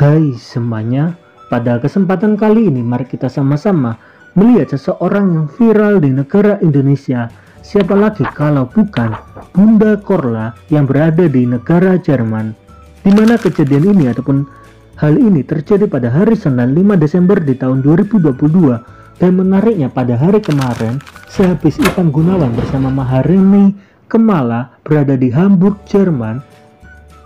Hai semuanya, pada kesempatan kali ini mari kita sama-sama melihat seseorang yang viral di negara Indonesia. Siapa lagi kalau bukan Bunda Korla yang berada di negara Jerman. Di mana kejadian ini ataupun hal ini terjadi pada hari Senin 5 Desember di tahun 2022 dan menariknya pada hari kemarin sehabis Ivan Gunawan bersama Maharani Kemala berada di Hamburg, Jerman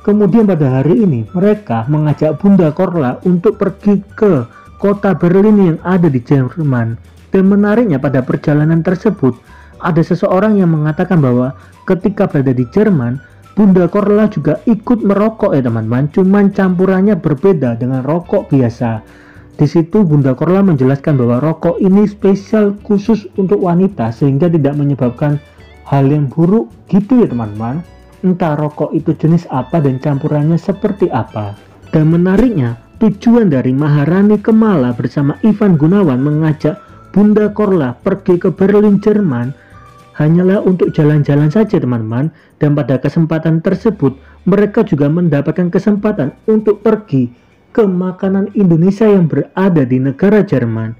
Kemudian pada hari ini mereka mengajak Bunda Korla untuk pergi ke kota Berlin yang ada di Jerman. Dan menariknya pada perjalanan tersebut ada seseorang yang mengatakan bahwa ketika berada di Jerman Bunda Korla juga ikut merokok ya teman-teman, cuman campurannya berbeda dengan rokok biasa. Di situ Bunda Korla menjelaskan bahwa rokok ini spesial khusus untuk wanita sehingga tidak menyebabkan hal yang buruk gitu ya teman-teman entah rokok itu jenis apa dan campurannya seperti apa. Dan menariknya, tujuan dari Maharani Kemala bersama Ivan Gunawan mengajak Bunda Korla pergi ke Berlin, Jerman hanyalah untuk jalan-jalan saja teman-teman dan pada kesempatan tersebut mereka juga mendapatkan kesempatan untuk pergi ke makanan Indonesia yang berada di negara Jerman.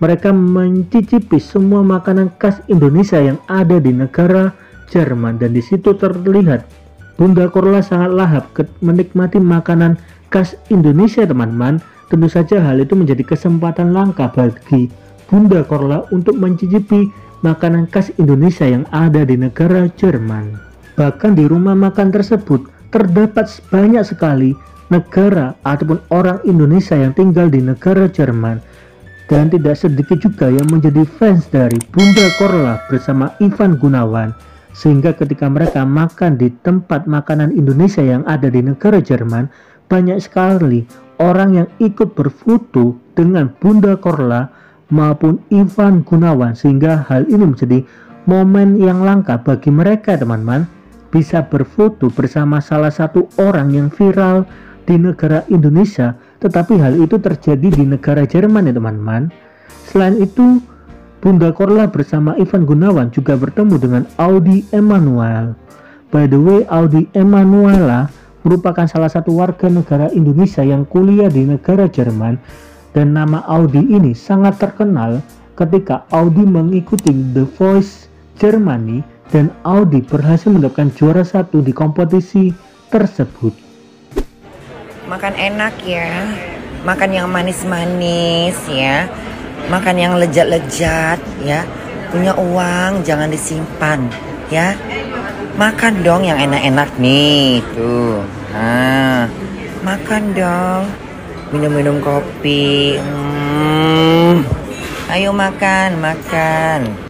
Mereka mencicipi semua makanan khas Indonesia yang ada di negara Jerman dan di situ terlihat Bunda Korla sangat lahap menikmati makanan khas Indonesia teman-teman. Tentu saja hal itu menjadi kesempatan langka bagi Bunda Korla untuk mencicipi makanan khas Indonesia yang ada di negara Jerman. Bahkan di rumah makan tersebut terdapat banyak sekali negara ataupun orang Indonesia yang tinggal di negara Jerman dan tidak sedikit juga yang menjadi fans dari Bunda Korla bersama Ivan Gunawan sehingga ketika mereka makan di tempat makanan Indonesia yang ada di negara Jerman, banyak sekali orang yang ikut berfoto dengan Bunda Korla maupun Ivan Gunawan. Sehingga hal ini menjadi momen yang langka bagi mereka teman-teman. Bisa berfoto bersama salah satu orang yang viral di negara Indonesia. Tetapi hal itu terjadi di negara Jerman ya teman-teman. Selain itu Bunda Korla bersama Ivan Gunawan juga bertemu dengan Audi Emanuel. By the way, Audi Emanuela merupakan salah satu warga negara Indonesia yang kuliah di negara Jerman dan nama Audi ini sangat terkenal ketika Audi mengikuti The Voice Germany dan Audi berhasil mendapatkan juara satu di kompetisi tersebut. Makan enak ya, makan yang manis-manis ya makan yang lezat-lezat ya. Punya uang jangan disimpan ya. Makan dong yang enak-enak nih tuh. Nah makan dong. Minum-minum kopi hmm. ayo makan makan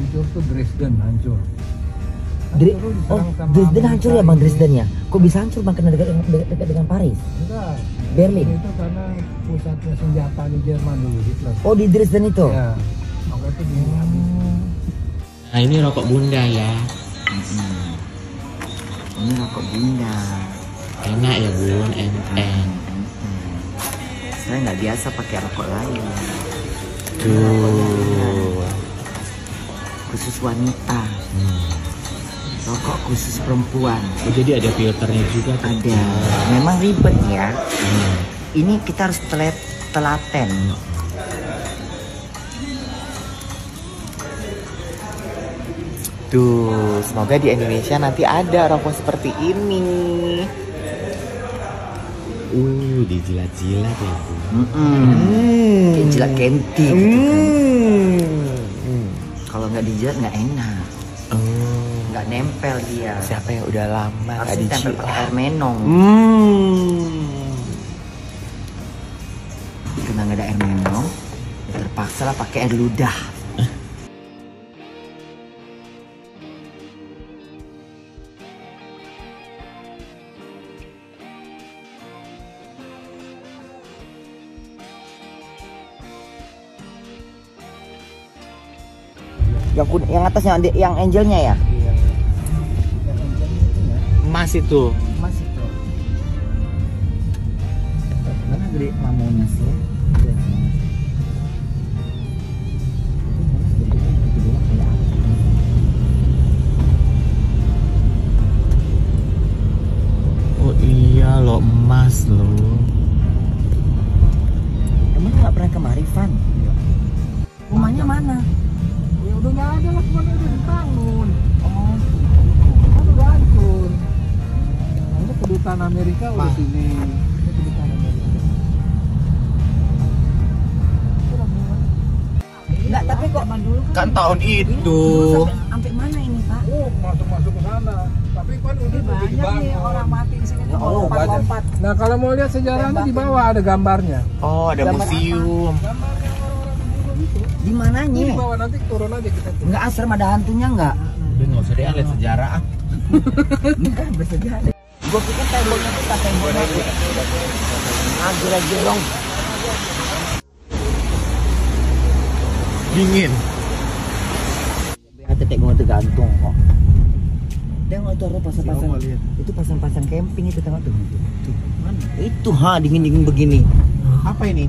hancur tuh Dresden hancur. Dre oh, Dresden hancur ya bang Dresden ya? Kok bisa hancur bang karena dekat, dekat, dekat dengan Paris? Enggak. Berlin. Itu karena pusatnya senjata di Jerman dulu Hitler. Oh di Dresden itu? Ya. Maka itu di Nah ini rokok bunda ya. Hmm. Ini rokok bunda. Enak ya bun, enteng. Hmm. Saya nggak biasa pakai rokok lain. Tuh khusus wanita hmm. rokok khusus perempuan oh, jadi ada filternya juga ada memang ribet ya hmm. ini kita harus telat telaten Tuh, semoga di Indonesia nanti ada rokok seperti ini. Uh, dijilat-jilat ya, Bu. Mm -mm. Mm. Jilat kenti. Mm kalau nggak dijilat nggak enak. Oh. nggak nempel dia. Siapa yang udah lama harus ditempel pakai air menong. Hmm. karena nggak ada air menong ya terpaksa lah pakai air ludah yang yang atas yang yang angelnya ya iya. emas itu emas itu ya. Iya, sama Monas. Itu Monas bentuknya gitu doang kayak apa? Oh iya lo emas lo. Emang nggak pernah kemari, Van? Rumahnya mana? Udah nggak ada lah, cuma udah dibangun. Oh, kan udah hancur. Nah, ini kedutaan Amerika udah sini. Ini kedutaan Amerika. Enggak, tapi kok Kan tahun itu. sampai, sampai mana ini, Pak? Oh, masuk-masuk ke sana. Tapi kan udah udah dibangun. mati di sini Oh, banyak. Nah, kalau mau lihat sejarahnya di bawah ada gambarnya. Oh ada museum. Di mananya? Di bawah nanti turun aja kita tuh. Enggak asrama ada hantunya enggak? Udah nggak usah deh lihat sejarah ah. Enggak, bersejarah. Gua pikir temboknya tuh tak temboknya. Aja-aja dong. Dingin. Tetek gua tergantung kok. Tengok itu ada pasang-pasang. Itu pasang-pasang camping itu tengok tuh. Tuh. Itu ha dingin-dingin begini. Apa ini?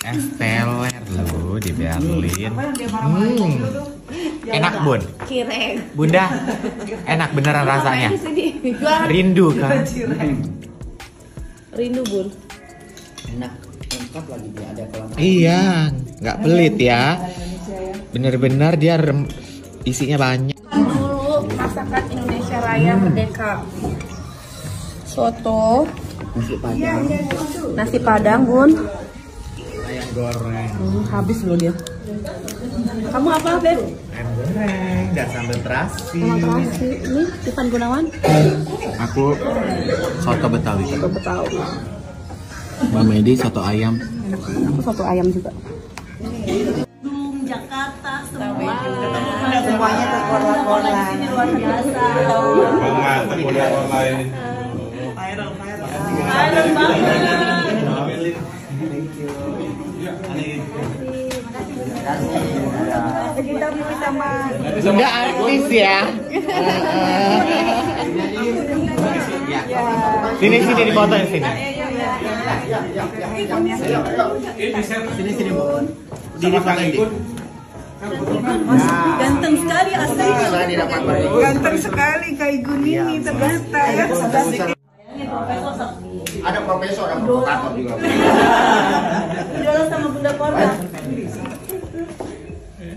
Es teler lo di Berlin. Hmm. Enak bun. Cireng. Bunda, enak beneran rasanya. Rindu kan? rindu bun. Enak. Lengkap lagi dia ada kolam. Iya, nggak pelit ya. Bener-bener dia rem- isinya banyak. Dulu masakan Indonesia Raya Merdeka. Soto, Nasi padang. nasi padang bun. Goreng. Hmm, habis loh dia. Kamu apa Beb? Ayam goreng dan sambal terasi. Sama terasi. Ini Ivan Gunawan. Aku soto betawi. Soto Betawi. Mbak Medi soto ayam. Aku soto ayam juga. Semuanya terkorla-korla. Enggak artis ya. Sini sini di foto sini. Sini sini bu. Di foto ini. Ganteng sekali asli. Ganteng sekali kayak Gunini ternyata ya. Ada profesor, ada provokator juga. Idola sama Bunda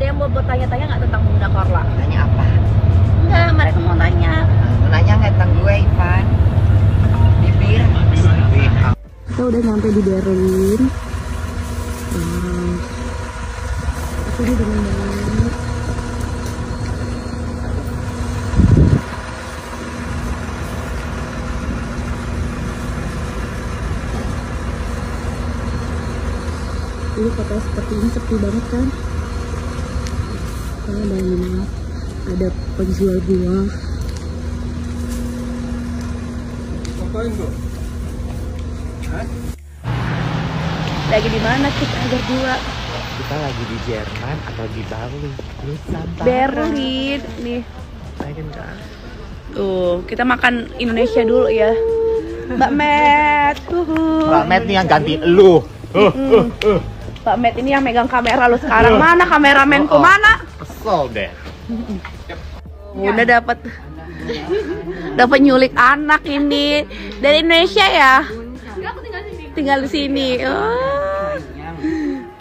Ada yang mau bertanya-tanya nggak tentang Bunda Korla? Tanya apa? Enggak, mereka mau tanya. Nanya nggak tentang gue, Ivan? Bibir. Kita udah nyampe di Berlin. Hmm. Aku di Berlin. Ini kota seperti ini sepi banget kan? Karena ada minat, ada penjual buah. Lagi di mana kita berdua? Kita lagi di Jerman atau di Bali? Berlin nih. Tuh, kita makan Indonesia dulu ya. Mbak Met. Uhuh. Mbak Met nih yang ganti lu. Uh, uh, uh. Pak Met ini yang megang kamera lu sekarang mana kameramenku mana? Kesel deh. Udah dapat dapat nyulik anak ini dari Indonesia ya? Tinggal di sini. Oh.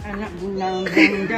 Anak bunda bunda